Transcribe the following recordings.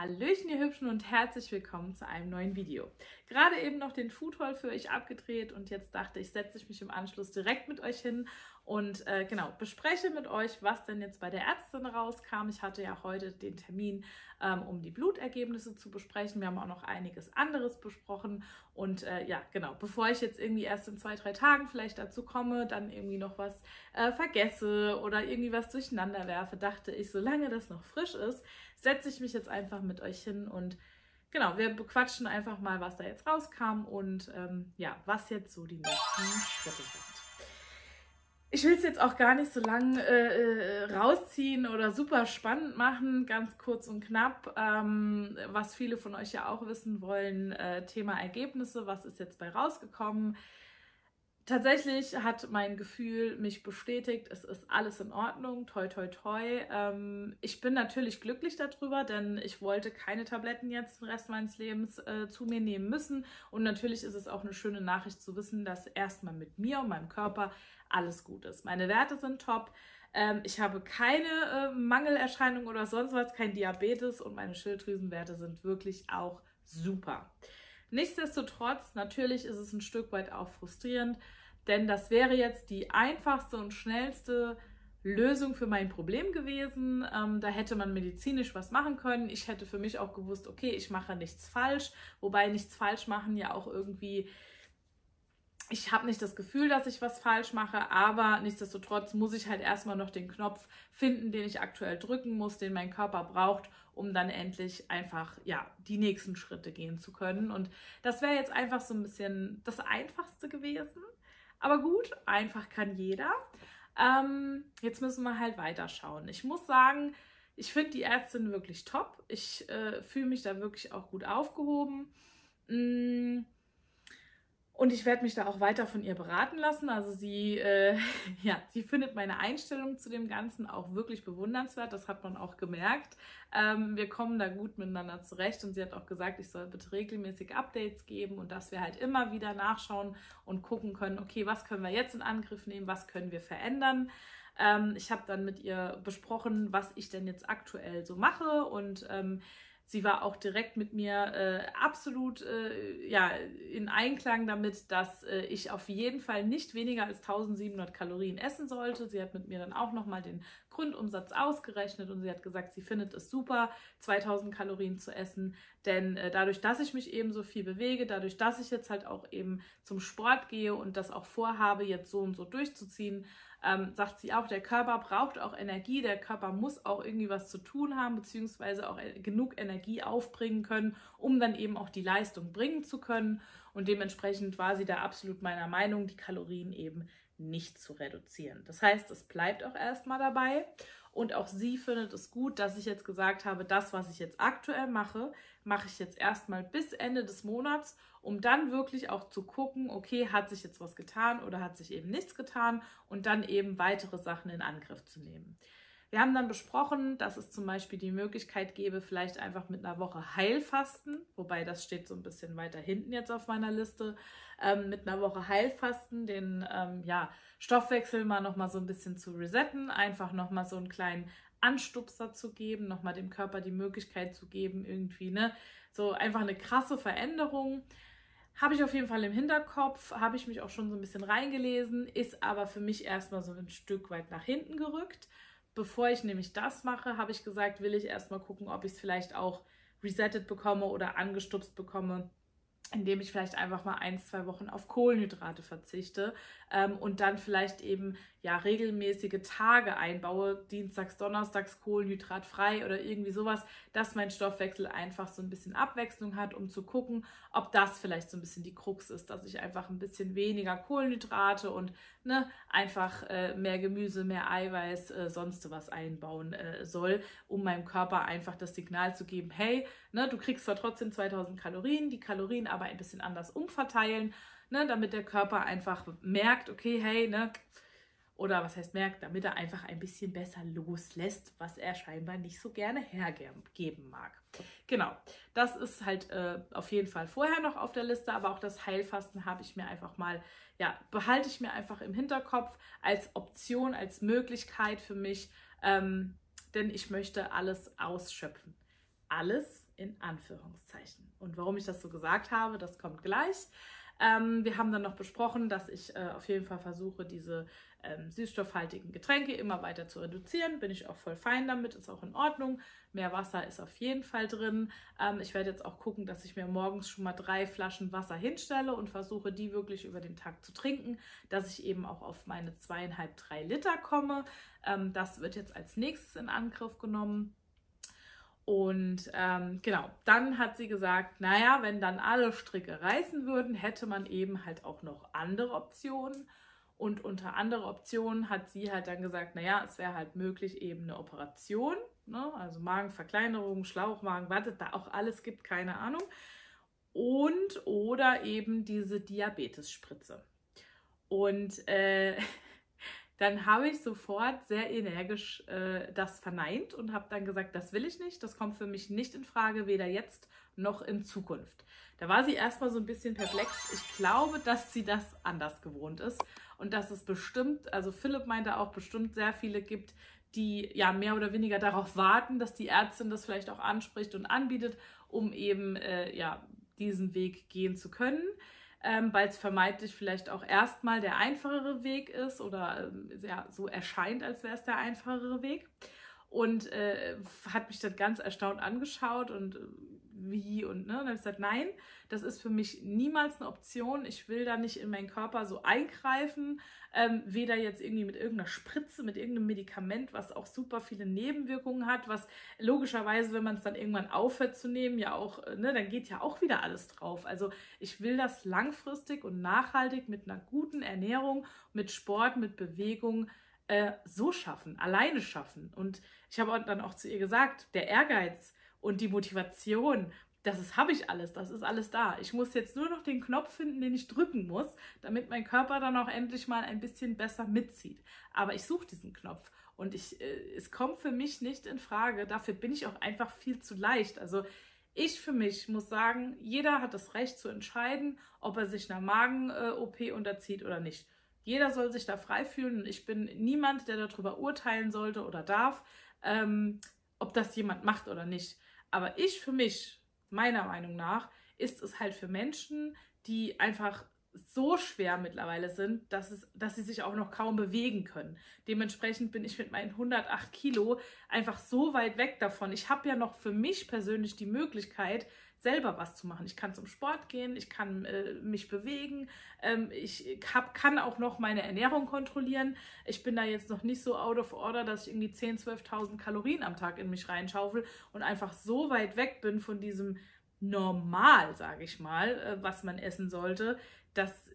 Hallöchen ihr Hübschen und herzlich willkommen zu einem neuen Video. Gerade eben noch den Food Haul für euch abgedreht und jetzt dachte ich, setze ich mich im Anschluss direkt mit euch hin und äh, genau, bespreche mit euch, was denn jetzt bei der Ärztin rauskam. Ich hatte ja heute den Termin, ähm, um die Blutergebnisse zu besprechen. Wir haben auch noch einiges anderes besprochen. Und äh, ja, genau, bevor ich jetzt irgendwie erst in zwei, drei Tagen vielleicht dazu komme, dann irgendwie noch was äh, vergesse oder irgendwie was durcheinander werfe, dachte ich, solange das noch frisch ist, setze ich mich jetzt einfach mit euch hin und genau, wir bequatschen einfach mal, was da jetzt rauskam und ähm, ja, was jetzt so die nächsten Schritte sind. Ich will es jetzt auch gar nicht so lang äh, äh, rausziehen oder super spannend machen, ganz kurz und knapp. Ähm, was viele von euch ja auch wissen wollen, äh, Thema Ergebnisse, was ist jetzt bei rausgekommen? Tatsächlich hat mein Gefühl mich bestätigt, es ist alles in Ordnung, toi toi toi. Ähm, ich bin natürlich glücklich darüber, denn ich wollte keine Tabletten jetzt den Rest meines Lebens äh, zu mir nehmen müssen. Und natürlich ist es auch eine schöne Nachricht zu wissen, dass erstmal mit mir und meinem Körper alles gut ist. Meine Werte sind top. Ähm, ich habe keine äh, Mangelerscheinungen oder sonst was, kein Diabetes und meine Schilddrüsenwerte sind wirklich auch super. Nichtsdestotrotz, natürlich ist es ein Stück weit auch frustrierend, denn das wäre jetzt die einfachste und schnellste Lösung für mein Problem gewesen. Ähm, da hätte man medizinisch was machen können. Ich hätte für mich auch gewusst, okay, ich mache nichts falsch, wobei nichts falsch machen ja auch irgendwie ich habe nicht das Gefühl, dass ich was falsch mache, aber nichtsdestotrotz muss ich halt erstmal noch den Knopf finden, den ich aktuell drücken muss, den mein Körper braucht, um dann endlich einfach ja die nächsten Schritte gehen zu können. Und das wäre jetzt einfach so ein bisschen das Einfachste gewesen. Aber gut, einfach kann jeder. Ähm, jetzt müssen wir halt weiterschauen. Ich muss sagen, ich finde die Ärztin wirklich top. Ich äh, fühle mich da wirklich auch gut aufgehoben. Mmh und ich werde mich da auch weiter von ihr beraten lassen. Also sie, äh, ja, sie findet meine Einstellung zu dem Ganzen auch wirklich bewundernswert. Das hat man auch gemerkt. Ähm, wir kommen da gut miteinander zurecht. Und sie hat auch gesagt, ich soll bitte regelmäßig Updates geben und dass wir halt immer wieder nachschauen und gucken können, okay, was können wir jetzt in Angriff nehmen, was können wir verändern. Ähm, ich habe dann mit ihr besprochen, was ich denn jetzt aktuell so mache und ähm, Sie war auch direkt mit mir äh, absolut äh, ja, in Einklang damit, dass äh, ich auf jeden Fall nicht weniger als 1700 Kalorien essen sollte. Sie hat mit mir dann auch nochmal den Grundumsatz ausgerechnet und sie hat gesagt, sie findet es super, 2000 Kalorien zu essen, denn äh, dadurch, dass ich mich eben so viel bewege, dadurch, dass ich jetzt halt auch eben zum Sport gehe und das auch vorhabe, jetzt so und so durchzuziehen, ähm, sagt sie auch, der Körper braucht auch Energie, der Körper muss auch irgendwie was zu tun haben, beziehungsweise auch äh, genug Energie aufbringen können, um dann eben auch die Leistung bringen zu können. Und dementsprechend war sie da absolut meiner Meinung, die Kalorien eben nicht zu reduzieren. Das heißt, es bleibt auch erstmal dabei. Und auch sie findet es gut, dass ich jetzt gesagt habe, das, was ich jetzt aktuell mache, mache ich jetzt erstmal bis Ende des Monats, um dann wirklich auch zu gucken, okay, hat sich jetzt was getan oder hat sich eben nichts getan und dann eben weitere Sachen in Angriff zu nehmen. Wir haben dann besprochen, dass es zum Beispiel die Möglichkeit gäbe, vielleicht einfach mit einer Woche Heilfasten, wobei das steht so ein bisschen weiter hinten jetzt auf meiner Liste, ähm, mit einer Woche Heilfasten den ähm, ja, Stoffwechsel mal nochmal so ein bisschen zu resetten, einfach nochmal so einen kleinen Anstupser zu geben, nochmal dem Körper die Möglichkeit zu geben, irgendwie, ne, so einfach eine krasse Veränderung. Habe ich auf jeden Fall im Hinterkopf, habe ich mich auch schon so ein bisschen reingelesen, ist aber für mich erstmal so ein Stück weit nach hinten gerückt. Bevor ich nämlich das mache, habe ich gesagt, will ich erstmal gucken, ob ich es vielleicht auch resettet bekomme oder angestupst bekomme indem ich vielleicht einfach mal ein, zwei Wochen auf Kohlenhydrate verzichte ähm, und dann vielleicht eben ja regelmäßige Tage einbaue, dienstags, donnerstags kohlenhydratfrei oder irgendwie sowas, dass mein Stoffwechsel einfach so ein bisschen Abwechslung hat, um zu gucken, ob das vielleicht so ein bisschen die Krux ist, dass ich einfach ein bisschen weniger Kohlenhydrate und ne, einfach äh, mehr Gemüse, mehr Eiweiß, äh, sonst was einbauen äh, soll, um meinem Körper einfach das Signal zu geben, hey, ne, du kriegst zwar trotzdem 2000 Kalorien, die Kalorien aber ein bisschen anders umverteilen, ne, damit der Körper einfach merkt, okay, hey, ne, oder was heißt merkt, damit er einfach ein bisschen besser loslässt, was er scheinbar nicht so gerne hergeben mag. Genau, das ist halt äh, auf jeden Fall vorher noch auf der Liste, aber auch das Heilfasten habe ich mir einfach mal, ja, behalte ich mir einfach im Hinterkopf als Option, als Möglichkeit für mich, ähm, denn ich möchte alles ausschöpfen. alles in Anführungszeichen. Und warum ich das so gesagt habe, das kommt gleich. Ähm, wir haben dann noch besprochen, dass ich äh, auf jeden Fall versuche, diese ähm, süßstoffhaltigen Getränke immer weiter zu reduzieren. Bin ich auch voll fein damit, ist auch in Ordnung. Mehr Wasser ist auf jeden Fall drin. Ähm, ich werde jetzt auch gucken, dass ich mir morgens schon mal drei Flaschen Wasser hinstelle und versuche, die wirklich über den Tag zu trinken, dass ich eben auch auf meine zweieinhalb, drei Liter komme. Ähm, das wird jetzt als nächstes in Angriff genommen. Und ähm, genau, dann hat sie gesagt, naja, wenn dann alle Stricke reißen würden, hätte man eben halt auch noch andere Optionen. Und unter andere Optionen hat sie halt dann gesagt, naja, es wäre halt möglich eben eine Operation, ne? also Magenverkleinerung, Schlauchmagen, was es da auch alles gibt, keine Ahnung. Und oder eben diese Diabetesspritze. Und äh, dann habe ich sofort sehr energisch äh, das verneint und habe dann gesagt, das will ich nicht, das kommt für mich nicht in Frage, weder jetzt noch in Zukunft. Da war sie erstmal so ein bisschen perplex. Ich glaube, dass sie das anders gewohnt ist und dass es bestimmt, also Philipp meinte auch, bestimmt sehr viele gibt, die ja mehr oder weniger darauf warten, dass die Ärztin das vielleicht auch anspricht und anbietet, um eben äh, ja diesen Weg gehen zu können ähm, weil es vermeintlich vielleicht auch erstmal der einfachere Weg ist oder ähm, ja, so erscheint, als wäre es der einfachere Weg. Und äh, hat mich dann ganz erstaunt angeschaut und äh, wie und ne, und dann habe ich gesagt, nein, das ist für mich niemals eine Option. Ich will da nicht in meinen Körper so eingreifen, ähm, weder jetzt irgendwie mit irgendeiner Spritze, mit irgendeinem Medikament, was auch super viele Nebenwirkungen hat, was logischerweise, wenn man es dann irgendwann aufhört zu nehmen, ja auch, äh, ne, dann geht ja auch wieder alles drauf. Also ich will das langfristig und nachhaltig mit einer guten Ernährung, mit Sport, mit Bewegung äh, so schaffen, alleine schaffen. Und ich habe dann auch zu ihr gesagt, der Ehrgeiz und die Motivation das habe ich alles, das ist alles da. Ich muss jetzt nur noch den Knopf finden, den ich drücken muss, damit mein Körper dann auch endlich mal ein bisschen besser mitzieht. Aber ich suche diesen Knopf und ich, äh, es kommt für mich nicht in Frage. Dafür bin ich auch einfach viel zu leicht. Also ich für mich muss sagen, jeder hat das Recht zu entscheiden, ob er sich einer Magen-OP unterzieht oder nicht. Jeder soll sich da frei fühlen und ich bin niemand, der darüber urteilen sollte oder darf, ähm, ob das jemand macht oder nicht. Aber ich für mich meiner Meinung nach, ist es halt für Menschen, die einfach so schwer mittlerweile sind, dass, es, dass sie sich auch noch kaum bewegen können. Dementsprechend bin ich mit meinen 108 Kilo einfach so weit weg davon. Ich habe ja noch für mich persönlich die Möglichkeit, selber was zu machen. Ich kann zum Sport gehen, ich kann äh, mich bewegen, ähm, ich hab, kann auch noch meine Ernährung kontrollieren. Ich bin da jetzt noch nicht so out of order, dass ich irgendwie 10.000, 12.000 Kalorien am Tag in mich reinschaufel und einfach so weit weg bin von diesem Normal, sage ich mal, äh, was man essen sollte, dass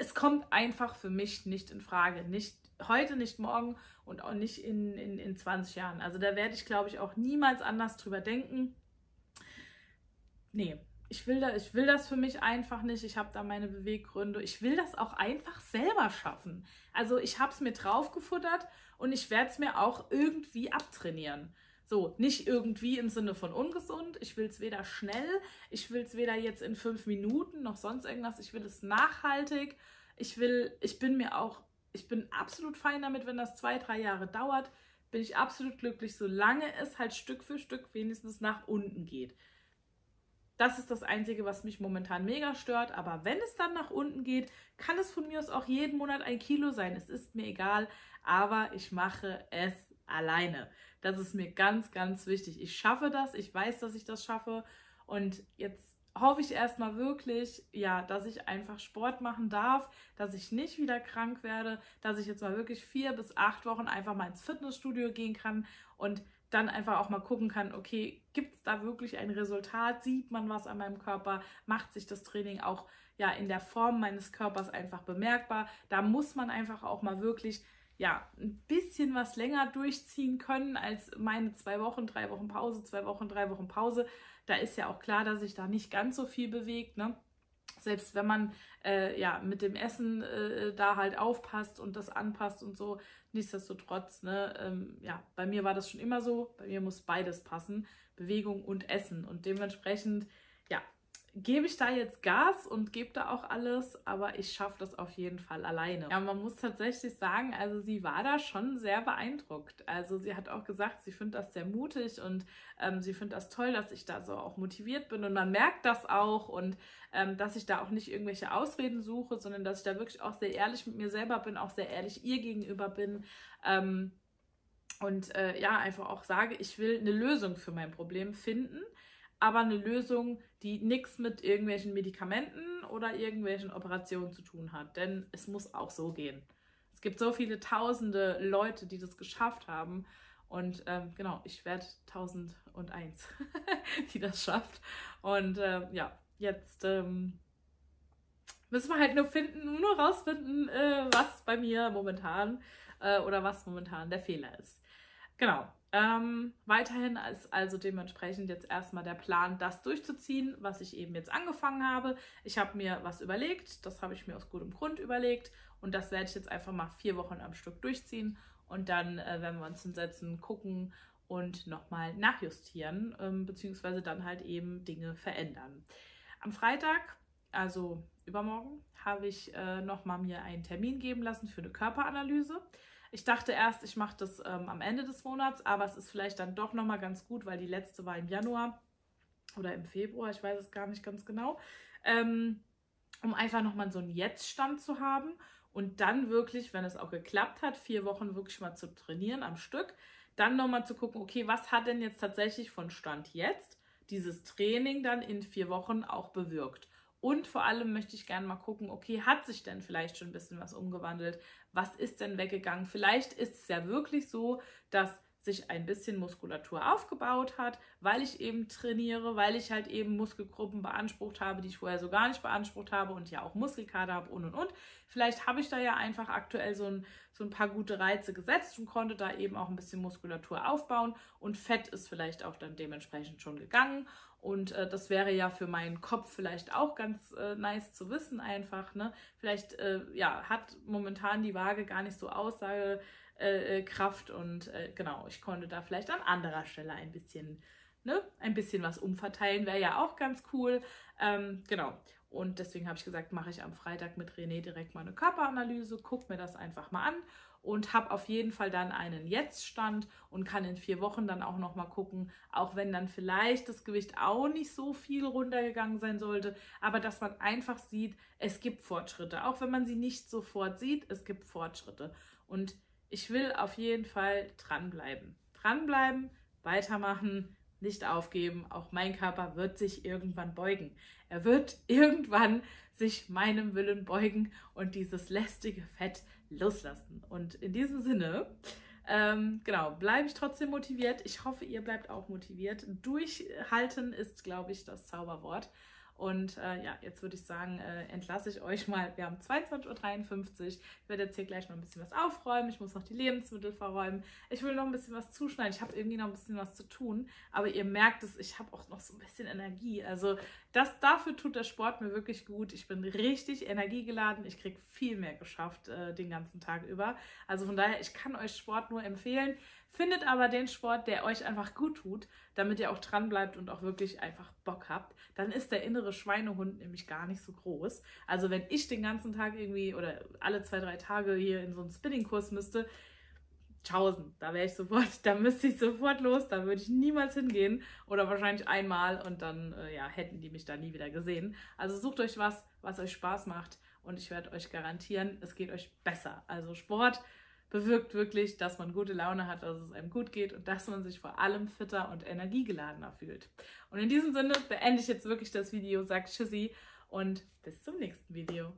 es kommt einfach für mich nicht in Frage. Nicht heute, nicht morgen und auch nicht in, in, in 20 Jahren. Also da werde ich, glaube ich, auch niemals anders drüber denken nee, ich will, da, ich will das für mich einfach nicht. Ich habe da meine Beweggründe. Ich will das auch einfach selber schaffen. Also ich habe es mir draufgefuttert und ich werde es mir auch irgendwie abtrainieren. So, nicht irgendwie im Sinne von ungesund. Ich will es weder schnell, ich will es weder jetzt in fünf Minuten noch sonst irgendwas. Ich will es nachhaltig. Ich will, ich bin mir auch, ich bin absolut fein damit, wenn das zwei, drei Jahre dauert. Bin ich absolut glücklich, solange es halt Stück für Stück wenigstens nach unten geht. Das ist das Einzige, was mich momentan mega stört. Aber wenn es dann nach unten geht, kann es von mir aus auch jeden Monat ein Kilo sein. Es ist mir egal, aber ich mache es alleine. Das ist mir ganz, ganz wichtig. Ich schaffe das. Ich weiß, dass ich das schaffe. Und jetzt hoffe ich erstmal wirklich, ja, dass ich einfach Sport machen darf, dass ich nicht wieder krank werde, dass ich jetzt mal wirklich vier bis acht Wochen einfach mal ins Fitnessstudio gehen kann und dann einfach auch mal gucken kann, okay, gibt es da wirklich ein Resultat? Sieht man was an meinem Körper? Macht sich das Training auch ja in der Form meines Körpers einfach bemerkbar? Da muss man einfach auch mal wirklich ja, ein bisschen was länger durchziehen können als meine zwei Wochen, drei Wochen Pause, zwei Wochen, drei Wochen Pause. Da ist ja auch klar, dass sich da nicht ganz so viel bewegt. Ne? Selbst wenn man äh, ja mit dem Essen äh, da halt aufpasst und das anpasst und so, nichtsdestotrotz, ne, ähm, ja, bei mir war das schon immer so, bei mir muss beides passen, Bewegung und Essen. Und dementsprechend, ja, gebe ich da jetzt Gas und gebe da auch alles, aber ich schaffe das auf jeden Fall alleine. Ja, man muss tatsächlich sagen, also sie war da schon sehr beeindruckt. Also sie hat auch gesagt, sie findet das sehr mutig und ähm, sie findet das toll, dass ich da so auch motiviert bin und man merkt das auch und ähm, dass ich da auch nicht irgendwelche Ausreden suche, sondern dass ich da wirklich auch sehr ehrlich mit mir selber bin, auch sehr ehrlich ihr gegenüber bin. Ähm, und äh, ja, einfach auch sage, ich will eine Lösung für mein Problem finden aber eine Lösung, die nichts mit irgendwelchen Medikamenten oder irgendwelchen Operationen zu tun hat. Denn es muss auch so gehen. Es gibt so viele tausende Leute, die das geschafft haben. Und ähm, genau, ich werde 1001, die das schafft. Und ähm, ja, jetzt ähm, müssen wir halt nur finden, nur rausfinden, äh, was bei mir momentan äh, oder was momentan der Fehler ist. Genau. Ähm, weiterhin ist also dementsprechend jetzt erstmal der Plan, das durchzuziehen, was ich eben jetzt angefangen habe. Ich habe mir was überlegt, das habe ich mir aus gutem Grund überlegt und das werde ich jetzt einfach mal vier Wochen am Stück durchziehen und dann äh, werden wir uns hinsetzen, gucken und nochmal nachjustieren, ähm, beziehungsweise dann halt eben Dinge verändern. Am Freitag, also übermorgen, habe ich äh, nochmal mir einen Termin geben lassen für eine Körperanalyse. Ich dachte erst, ich mache das ähm, am Ende des Monats, aber es ist vielleicht dann doch nochmal ganz gut, weil die letzte war im Januar oder im Februar, ich weiß es gar nicht ganz genau, ähm, um einfach nochmal so einen Jetzt-Stand zu haben und dann wirklich, wenn es auch geklappt hat, vier Wochen wirklich mal zu trainieren am Stück, dann nochmal zu gucken, okay, was hat denn jetzt tatsächlich von Stand jetzt dieses Training dann in vier Wochen auch bewirkt? Und vor allem möchte ich gerne mal gucken, okay, hat sich denn vielleicht schon ein bisschen was umgewandelt? Was ist denn weggegangen? Vielleicht ist es ja wirklich so, dass sich ein bisschen Muskulatur aufgebaut hat, weil ich eben trainiere, weil ich halt eben Muskelgruppen beansprucht habe, die ich vorher so gar nicht beansprucht habe und ja auch Muskelkater habe und und und. Vielleicht habe ich da ja einfach aktuell so ein, so ein paar gute Reize gesetzt und konnte da eben auch ein bisschen Muskulatur aufbauen und Fett ist vielleicht auch dann dementsprechend schon gegangen und äh, das wäre ja für meinen Kopf vielleicht auch ganz äh, nice zu wissen, einfach. Ne? Vielleicht äh, ja, hat momentan die Waage gar nicht so Aussagekraft äh, und äh, genau, ich konnte da vielleicht an anderer Stelle ein bisschen, ne, ein bisschen was umverteilen, wäre ja auch ganz cool. Ähm, genau. Und deswegen habe ich gesagt, mache ich am Freitag mit René direkt mal eine Körperanalyse, guck mir das einfach mal an und habe auf jeden Fall dann einen Jetzt-Stand und kann in vier Wochen dann auch nochmal gucken, auch wenn dann vielleicht das Gewicht auch nicht so viel runtergegangen sein sollte, aber dass man einfach sieht, es gibt Fortschritte, auch wenn man sie nicht sofort sieht, es gibt Fortschritte. Und ich will auf jeden Fall dranbleiben. Dranbleiben, weitermachen, nicht aufgeben. Auch mein Körper wird sich irgendwann beugen. Er wird irgendwann sich meinem Willen beugen und dieses lästige Fett loslassen. Und in diesem Sinne, ähm, genau, bleibe ich trotzdem motiviert. Ich hoffe, ihr bleibt auch motiviert. Durchhalten ist, glaube ich, das Zauberwort. Und äh, ja, jetzt würde ich sagen, äh, entlasse ich euch mal. Wir haben 22.53 Uhr. Ich werde jetzt hier gleich noch ein bisschen was aufräumen. Ich muss noch die Lebensmittel verräumen. Ich will noch ein bisschen was zuschneiden. Ich habe irgendwie noch ein bisschen was zu tun. Aber ihr merkt es, ich habe auch noch so ein bisschen Energie. Also das, dafür tut der Sport mir wirklich gut. Ich bin richtig energiegeladen. Ich kriege viel mehr geschafft äh, den ganzen Tag über. Also von daher, ich kann euch Sport nur empfehlen. Findet aber den Sport, der euch einfach gut tut, damit ihr auch dran bleibt und auch wirklich einfach Bock habt. Dann ist der innere Schweinehund nämlich gar nicht so groß. Also wenn ich den ganzen Tag irgendwie oder alle zwei, drei Tage hier in so einen Spinningkurs müsste, tausend, da wäre ich sofort, da müsste ich sofort los, da würde ich niemals hingehen oder wahrscheinlich einmal und dann äh, ja, hätten die mich da nie wieder gesehen. Also sucht euch was, was euch Spaß macht und ich werde euch garantieren, es geht euch besser. Also Sport bewirkt wirklich, dass man gute Laune hat, dass es einem gut geht und dass man sich vor allem fitter und energiegeladener fühlt. Und in diesem Sinne beende ich jetzt wirklich das Video, sage Tschüssi und bis zum nächsten Video.